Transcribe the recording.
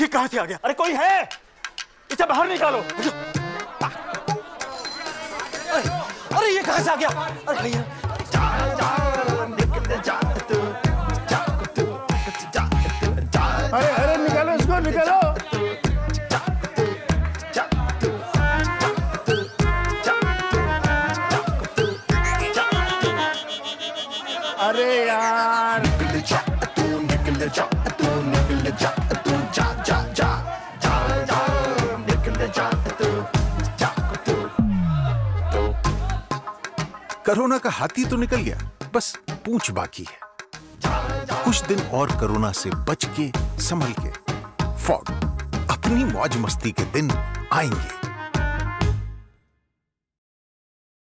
ये कहाँ से आ गया? अरे कोई है? इसे बाहर निकालो। अरे ये कहाँ से आ गया? अरे भैया। अरे अरे निकालो इसको, निकालो। अरे यार। कोरोना का हाथी तो निकल गया, बस पूछ बाकी है। कुछ दिन और कोरोना से बच के, संभल के फॉग अपनी मौज मस्ती के दिन आएँगे।